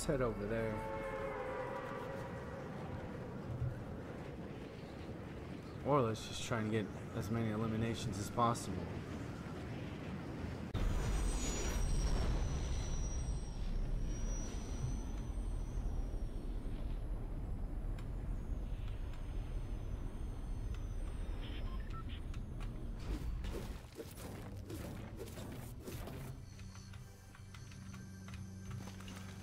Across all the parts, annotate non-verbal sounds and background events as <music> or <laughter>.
Let's head over there. Or let's just try and get as many eliminations as possible.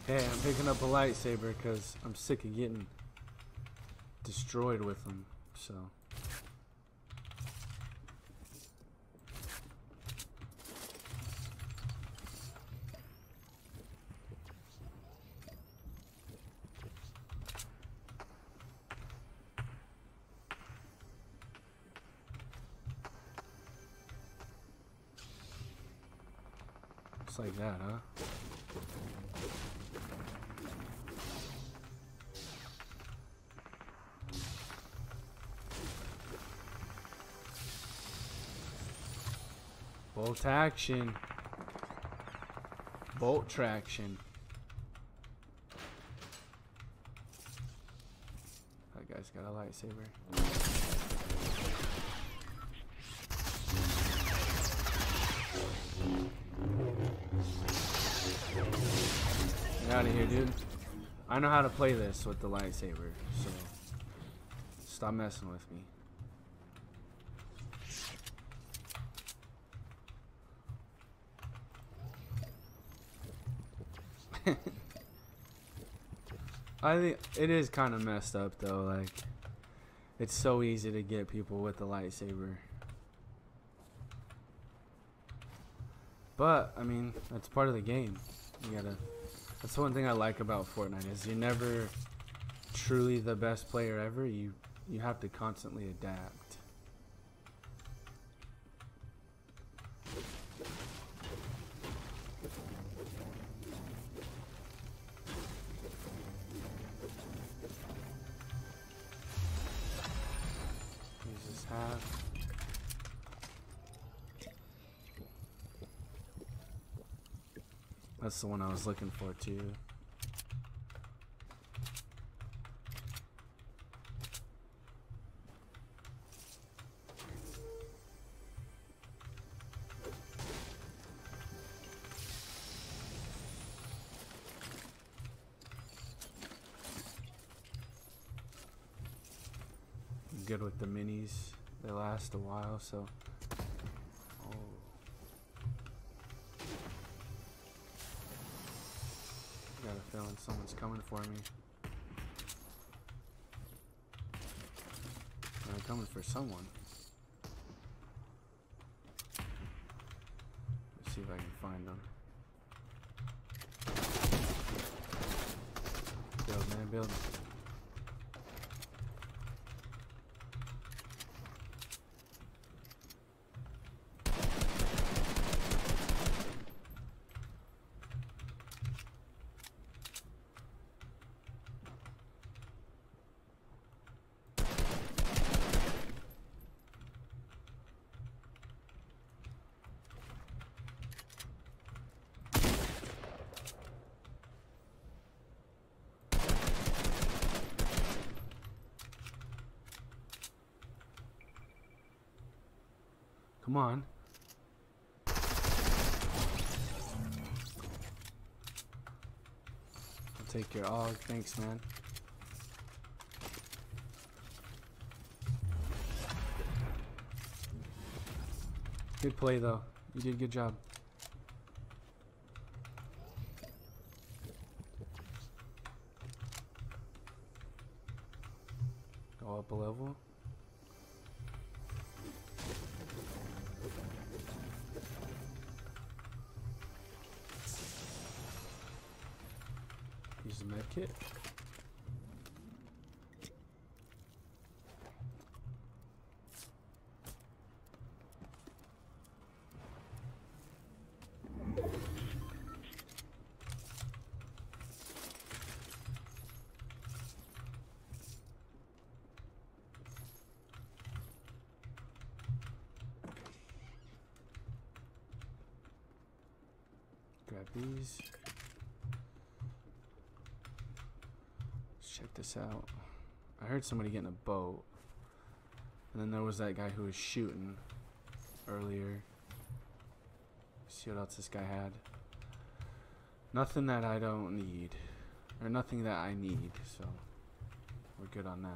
Hey, I'm picking up a lightsaber because I'm sick of getting destroyed with them. So. Like that, huh? Bolt action. Bolt traction. That guy's got a lightsaber. Get out of here, dude. I know how to play this with the lightsaber, so stop messing with me. I think it is kind of messed up though. Like, it's so easy to get people with the lightsaber. But I mean, that's part of the game. You gotta. That's one thing I like about Fortnite is you're never truly the best player ever. You you have to constantly adapt. That's the one I was looking for too. Good with the minis. They last a while, so. Someone's coming for me. They're coming for someone. Let's see if I can find them. Build, man, build. Come on. I'll take your AUG. Thanks, man. Good play, though. You did a good job. Med kit. Grab these. Check this out. I heard somebody getting a boat. And then there was that guy who was shooting earlier. See what else this guy had. Nothing that I don't need. Or nothing that I need, so we're good on that.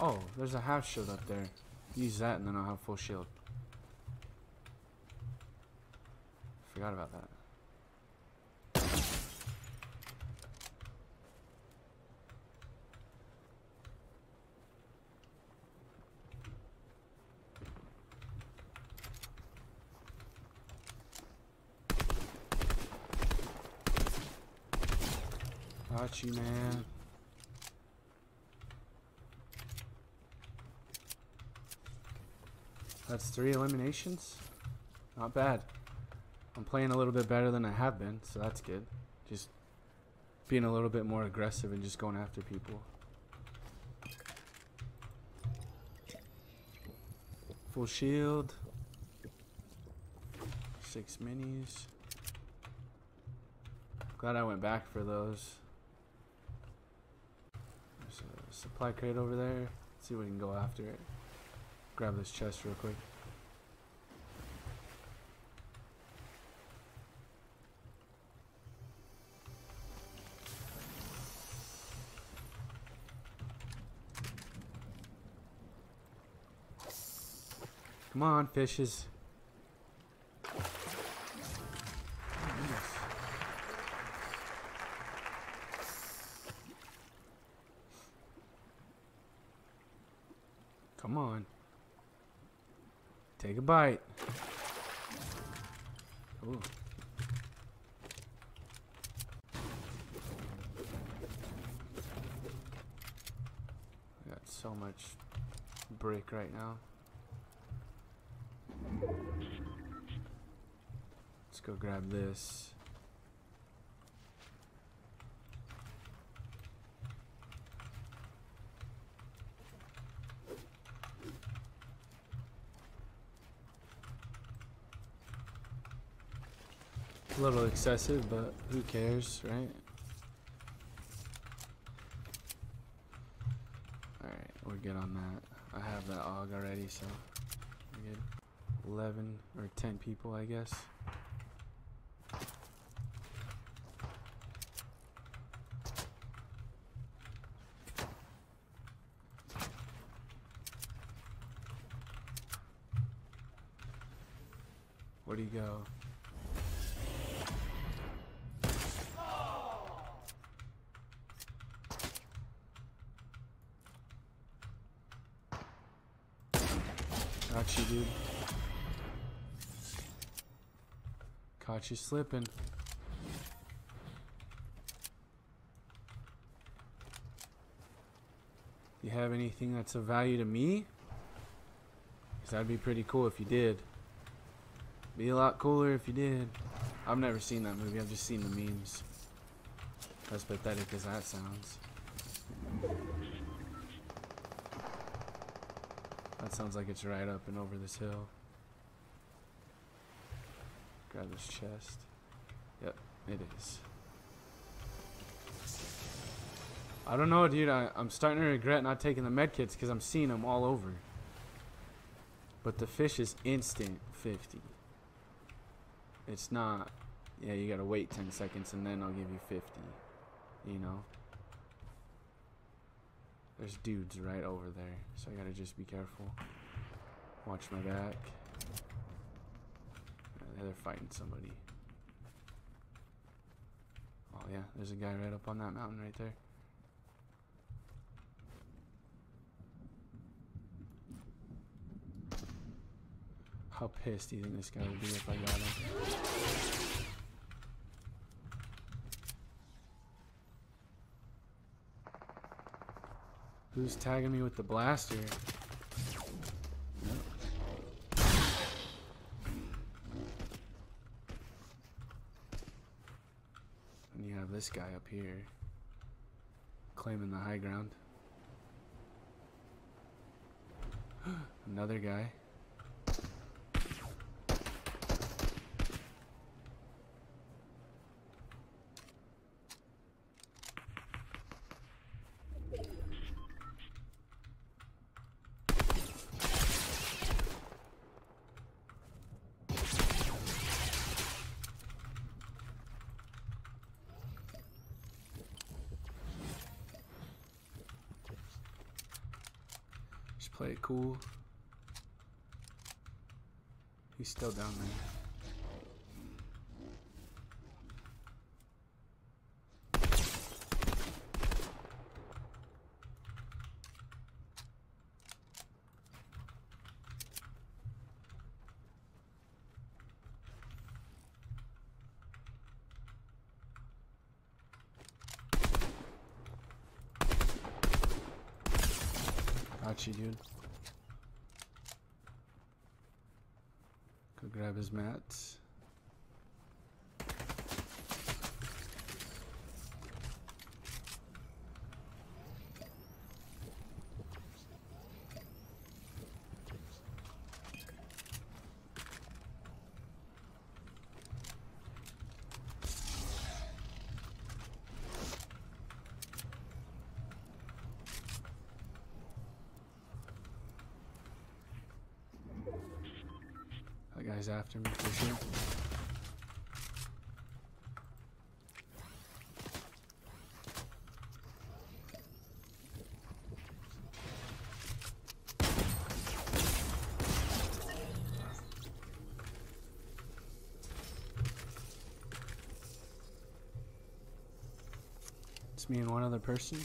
Oh, there's a half shield up there. Use that and then I'll have full shield. Forgot about that. Got you, man. That's three eliminations. Not bad. I'm playing a little bit better than I have been, so that's good. Just being a little bit more aggressive and just going after people. Full shield. Six minis. Glad I went back for those. There's a supply crate over there. Let's see if we can go after it. Grab this chest real quick. Come on, fishes. Come on. Take a bite. Ooh. I got so much brick right now. Go grab this. A little excessive, but who cares, right? Alright, we're good on that. I have that AUG already, so we're good. 11 or 10 people, I guess. Where do you go? Got you, dude. Caught you slipping. You have anything that's of value to me? Cause that'd be pretty cool if you did. Be a lot cooler if you did. I've never seen that movie. I've just seen the memes. As pathetic as that sounds. That sounds like it's right up and over this hill. Grab this chest. Yep, it is. I don't know, dude. I, I'm starting to regret not taking the medkits because I'm seeing them all over. But the fish is instant 50. It's not, yeah, you gotta wait 10 seconds and then I'll give you 50. You know? There's dudes right over there, so I gotta just be careful. Watch my back. Uh, they're fighting somebody. Oh yeah, there's a guy right up on that mountain right there. How pissed do you think this guy would be if I got him? Who's tagging me with the blaster? And you have this guy up here claiming the high ground. <gasps> Another guy. Play it cool. He's still down there. Got dude. Go grab his mats. Guy's after me for sure. It's me and one other person.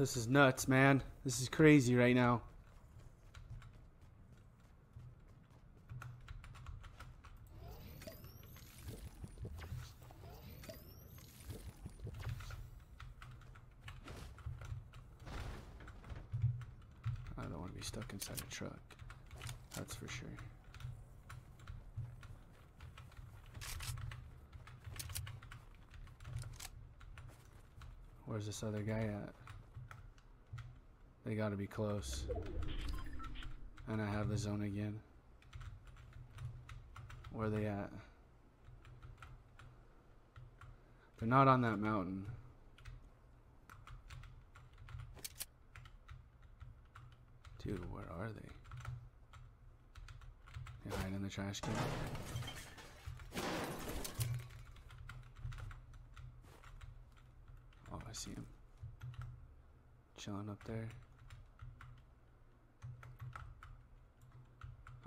This is nuts, man. This is crazy right now. I don't want to be stuck inside a truck. That's for sure. Where's this other guy at? They gotta be close. And I have the zone again. Where are they at? They're not on that mountain. Dude, where are they? They hide in the trash can. Oh, I see him. Chilling up there.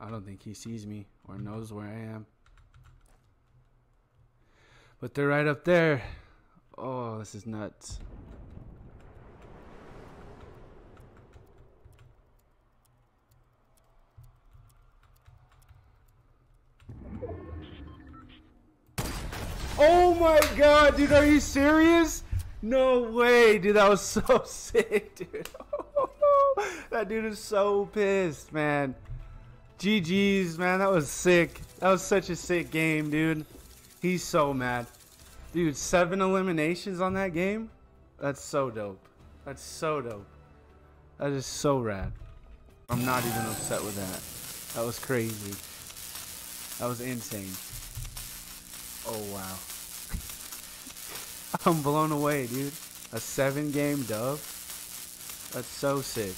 I don't think he sees me or knows where I am. But they're right up there. Oh, this is nuts. Oh my god, dude, are you serious? No way, dude, that was so <laughs> sick, dude. <laughs> that dude is so pissed, man. GG's, man, that was sick. That was such a sick game, dude. He's so mad. Dude, seven eliminations on that game? That's so dope. That's so dope. That is so rad. I'm not even upset with that. That was crazy. That was insane. Oh, wow. <laughs> I'm blown away, dude. A seven game dub? That's so sick.